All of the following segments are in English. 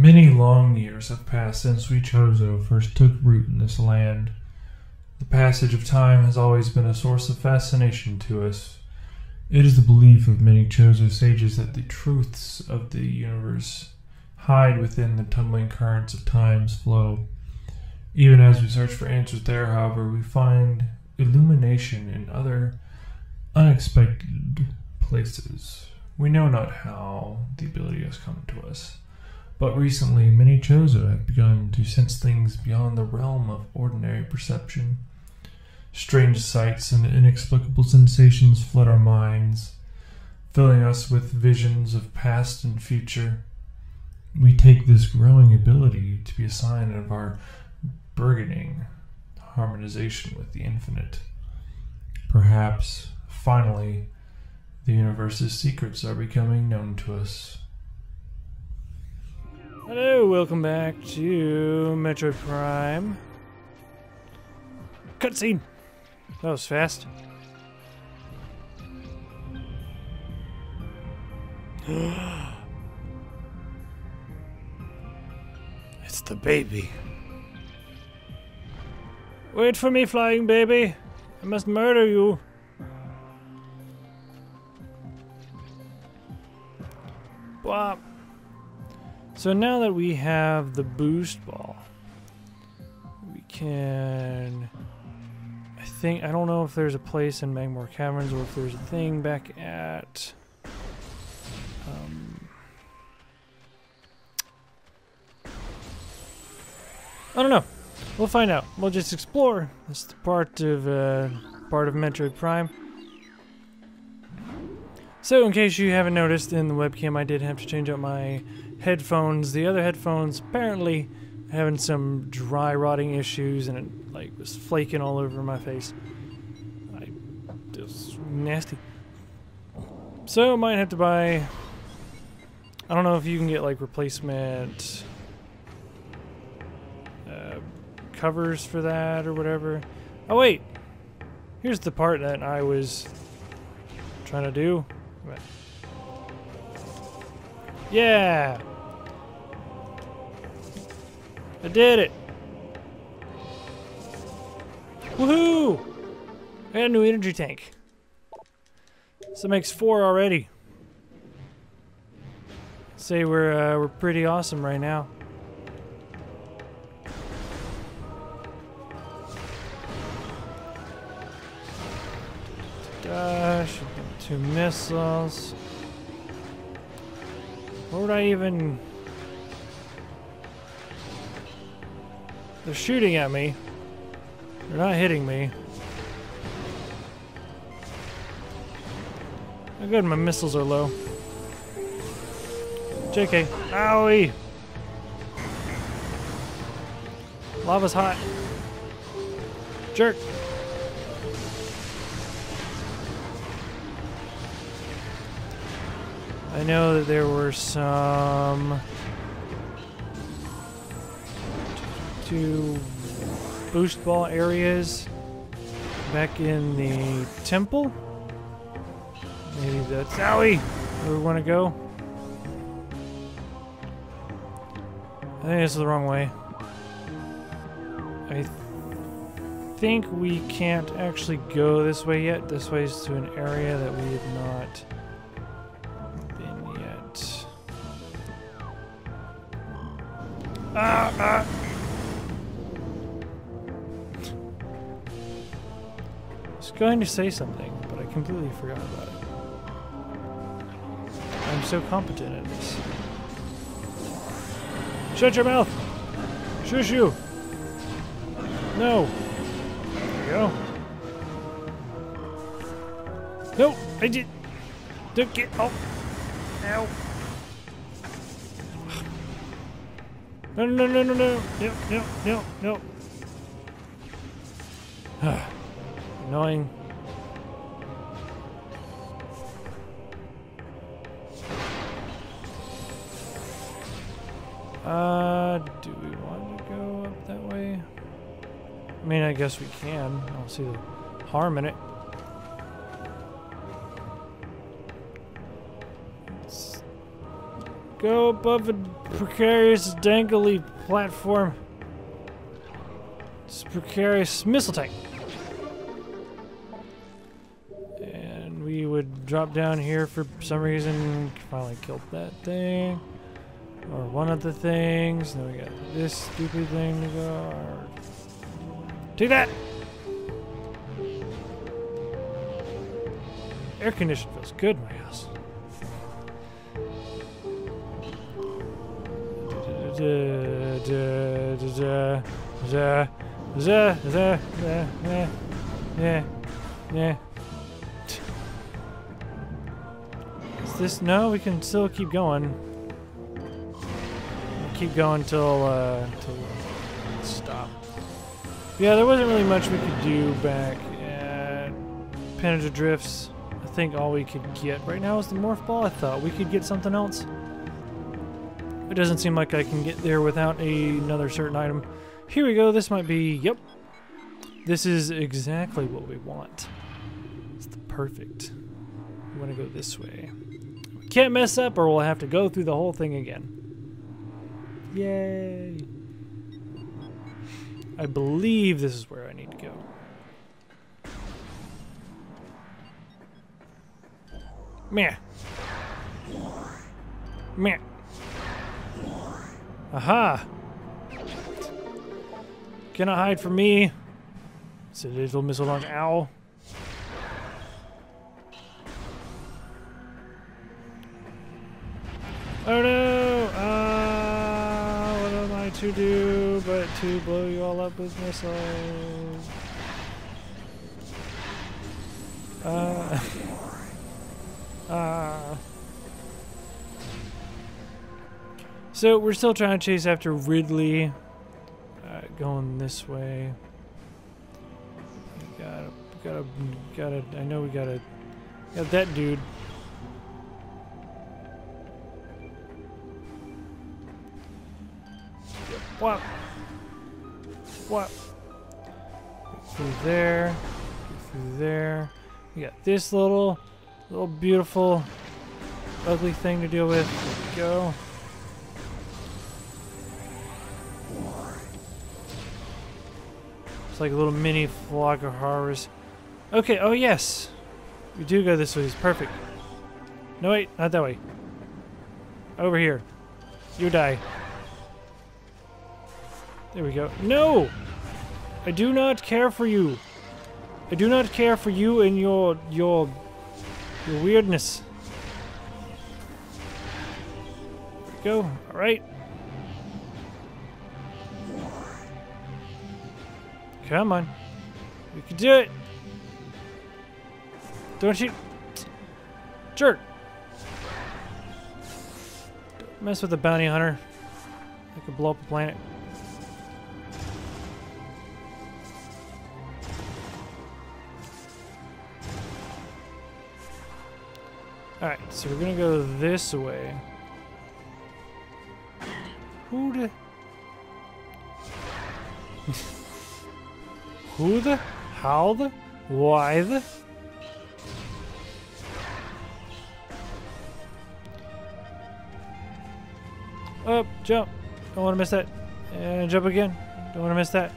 Many long years have passed since we Chozo first took root in this land. The passage of time has always been a source of fascination to us. It is the belief of many Chozo sages that the truths of the universe hide within the tumbling currents of time's flow. Even as we search for answers there, however, we find illumination in other unexpected places. We know not how the ability has come to us, but recently many Chozo have begun to sense things beyond the realm of ordinary perception. Strange sights and inexplicable sensations flood our minds, filling us with visions of past and future. We take this growing ability to be a sign of our burgeoning harmonization with the infinite. Perhaps, finally, the universe's secrets are becoming known to us. Hello, welcome back to Metroid Prime. Cutscene! That was fast. it's the baby. Wait for me, flying baby. I must murder you. Blah. So now that we have the boost ball, we can... I think, I don't know if there's a place in Magmoor Caverns or if there's a thing back at... Um, I don't know. We'll find out. We'll just explore. That's the part of uh, part of Metroid Prime. So, in case you haven't noticed in the webcam, I did have to change out my headphones. The other headphones apparently having some dry rotting issues, and it like was flaking all over my face. I was nasty. So, might have to buy. I don't know if you can get like replacement uh, covers for that or whatever. Oh wait, here's the part that I was trying to do. Yeah! I did it! Woohoo! I got a new energy tank. So that makes four already. Say we're uh, we're pretty awesome right now. Dash, two missiles. What would I even... They're shooting at me. They're not hitting me. Good, my missiles are low. JK. Owie! Lava's hot. Jerk! I know that there were some two boost ball areas back in the temple. Maybe that's owie where we want to go. I think this is the wrong way. I th think we can't actually go this way yet. This way is to an area that we have not been yet. Ah, ah. Going to say something, but I completely forgot about it. I'm so competent at this. Shut your mouth! Shush you! No! There you go. No! I did... Don't get... Oh! Ow! No, no, no, no, no! No, no, no, no! Annoying. Uh, do we want to go up that way? I mean, I guess we can. I don't see the harm in it. Let's Go above a precarious, dangly platform. It's precarious missile tank. And we would drop down here for some reason. Finally killed that thing. Or one of the things. Then we got this stupid thing to go. Take that! Air condition feels good in my house. Yeah, yeah. Is this no? We can still keep going. Keep going till uh, till stop. Yeah, there wasn't really much we could do back at Phendrana Drifts. I think all we could get right now is the morph ball. I thought we could get something else. It doesn't seem like I can get there without a, another certain item. Here we go. This might be, yep. This is exactly what we want. It's the perfect. We want to go this way. We can't mess up or we'll have to go through the whole thing again. Yay. I believe this is where I need to go. Meh. Meh. Aha! Cannot hide from me. It's a little missile launch. Ow. Oh no! Uh, what am I to do but to blow you all up with missiles? Uh. uh. So we're still trying to chase after Ridley. Uh, going this way. We gotta, gotta, gotta. I know we gotta. Got that dude. What? What? Through there. Through there. We got this little, little beautiful, ugly thing to deal with. Go. It's like a little mini flock of horrors. Okay, oh yes. We do go this way. It's perfect. No, wait, not that way. Over here. You die. There we go. No! I do not care for you. I do not care for you and your your your weirdness. There we go. Alright. Come on. We can do it. Don't you... Jerk. Don't mess with the bounty hunter. I could blow up a planet. Alright, so we're gonna go this way. Who the... Who the? How the? Why the? Up, jump. Don't want to miss that. And jump again. Don't want to miss that.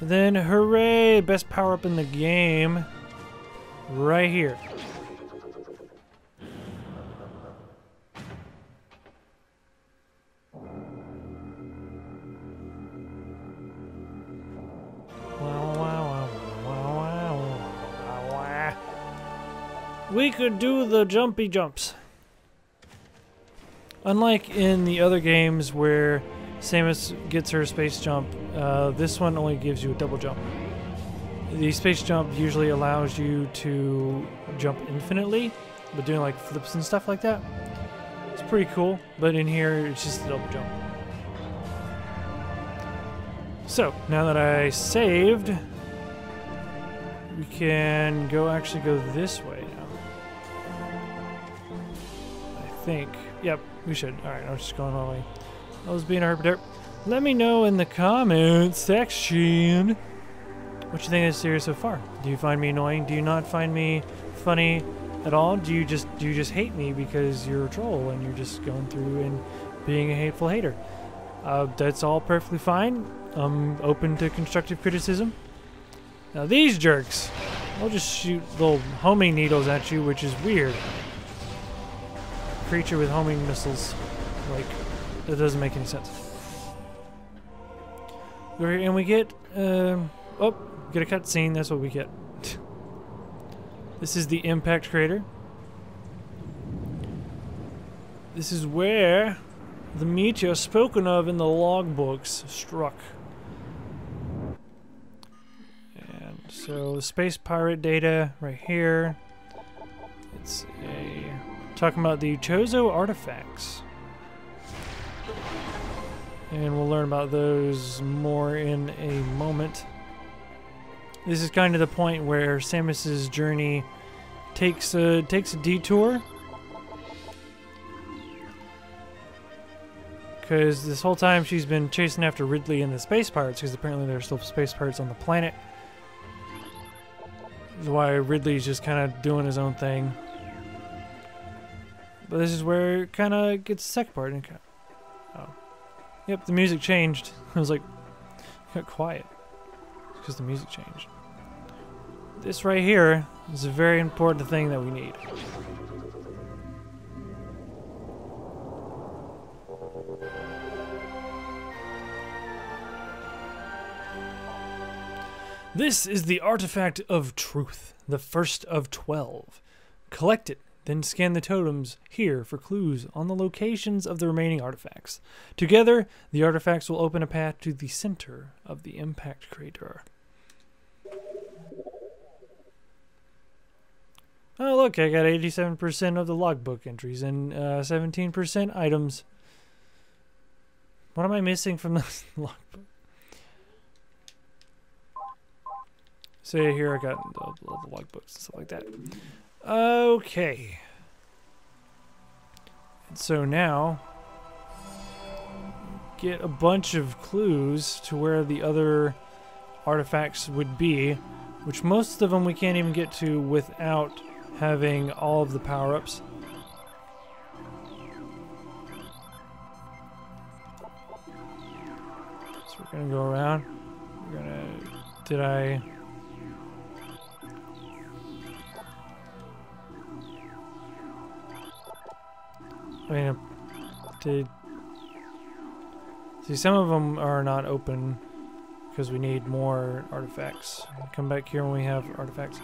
Then, hooray! Best power up in the game. Right here. We could do the jumpy jumps. Unlike in the other games where Samus gets her space jump, uh, this one only gives you a double jump. The space jump usually allows you to jump infinitely, but doing like flips and stuff like that. It's pretty cool, but in here it's just a double jump. So, now that I saved, we can go actually go this way now. Think. Yep, we should. Alright, I'm just going the way. I was being a herp Let me know in the comments section what you think of this series so far. Do you find me annoying? Do you not find me funny at all? Do you just do you just hate me because you're a troll and you're just going through and being a hateful hater? Uh, that's all perfectly fine. I'm open to constructive criticism. Now these jerks, they'll just shoot little homing needles at you, which is weird. Creature with homing missiles, like that doesn't make any sense. And we get, um, oh, get a cutscene. That's what we get. this is the impact crater. This is where the meteor spoken of in the logbooks struck. And so space pirate data right here. It's talking about the Chozo artifacts. And we'll learn about those more in a moment. This is kind of the point where Samus's journey takes a takes a detour. Because this whole time she's been chasing after Ridley and the space pirates, because apparently there are still space pirates on the planet. This is why Ridley's just kind of doing his own thing. But this is where it kind of gets the second part. And kinda, oh. Yep, the music changed. I was like, got quiet. Because the music changed. This right here is a very important thing that we need. This is the artifact of truth, the first of twelve. Collect it, then scan the totems here for clues on the locations of the remaining artifacts. Together, the artifacts will open a path to the center of the impact crater. Oh, look, I got 87% of the logbook entries and uh, 17% items. What am I missing from the logbook? So here I got all the logbooks and stuff like that. Okay. And so now, get a bunch of clues to where the other artifacts would be, which most of them we can't even get to without having all of the power-ups. So we're gonna go around. We're gonna. Did I? I mean, did see some of them are not open because we need more artifacts. Come back here when we have artifacts.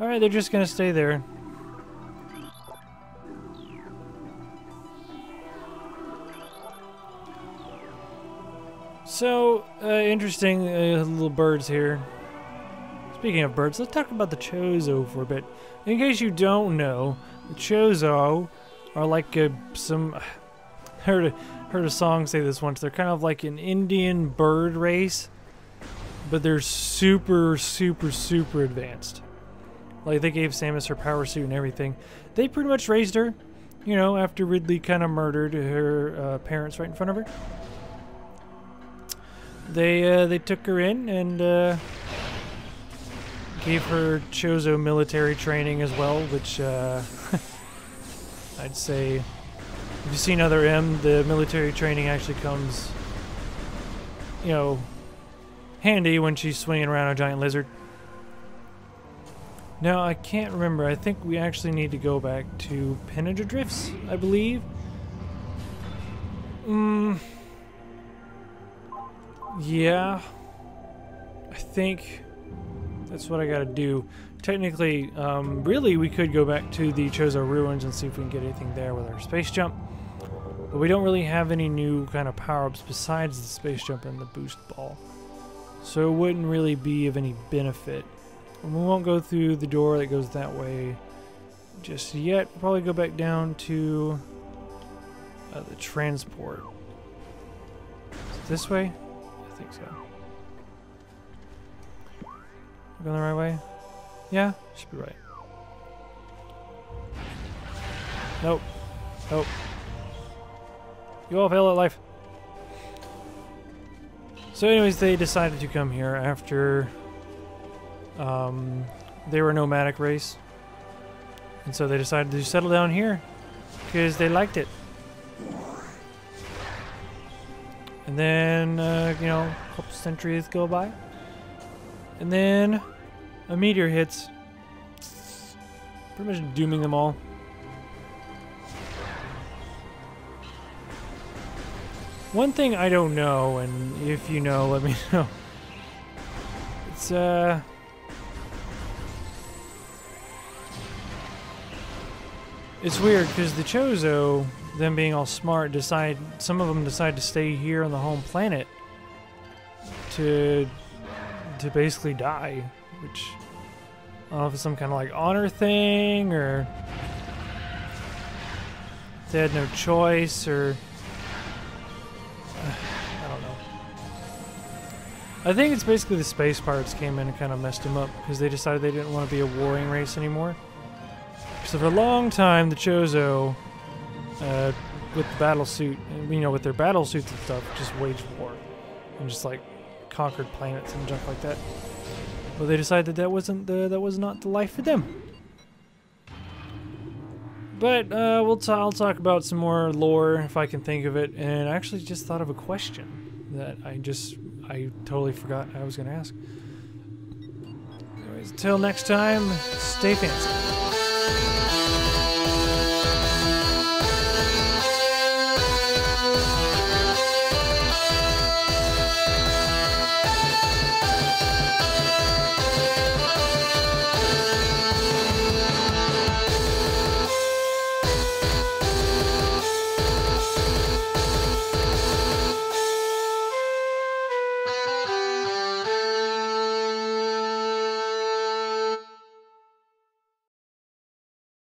All right, they're just gonna stay there. So, uh, interesting uh, little birds here. Speaking of birds, let's talk about the Chozo for a bit. In case you don't know, the Chozo are like a, some. heard a, heard a song say this once. They're kind of like an Indian bird race, but they're super, super, super advanced. Like they gave Samus her power suit and everything. They pretty much raised her, you know, after Ridley kind of murdered her uh, parents right in front of her. They uh, they took her in and uh, gave her Chozo military training as well, which uh, I'd say if you've seen other M, the military training actually comes, you know, handy when she's swinging around a giant lizard. Now, I can't remember. I think we actually need to go back to Phendrana Drifts, I believe. Hmm. Yeah. I think that's what I gotta do. Technically, um, really, we could go back to the Chozo Ruins and see if we can get anything there with our space jump. But we don't really have any new kind of power-ups besides the space jump and the boost ball. So it wouldn't really be of any benefit. And we won't go through the door that goes that way just yet. We'll probably go back down to uh, the transport. this way? I think so. Going the right way? Yeah, should be right. Nope. Nope. You all fail at life. So anyways, they decided to come here after um, they were a nomadic race. And so they decided to settle down here because they liked it. And then, uh, you know, a couple centuries go by. And then a meteor hits, pretty much dooming them all. One thing I don't know, and if you know, let me know. It's, uh. It's weird because the Chozo, them being all smart, decide some of them decide to stay here on the home planet to to basically die, which I don't know if it's some kind of like honor thing or they had no choice or I don't know. I think it's basically the space pirates came in and kind of messed them up because they decided they didn't want to be a warring race anymore. So for a long time, the Chozo, uh, with the battle suit, you know, with their battle suits and stuff, just waged war and just like conquered planets and junk like that. But they decided that wasn't the that was not the life for them. But uh, we'll t- I'll talk about some more lore if I can think of it. And I actually just thought of a question that I just I totally forgot I was going to ask. Anyways, until next time, stay fancy.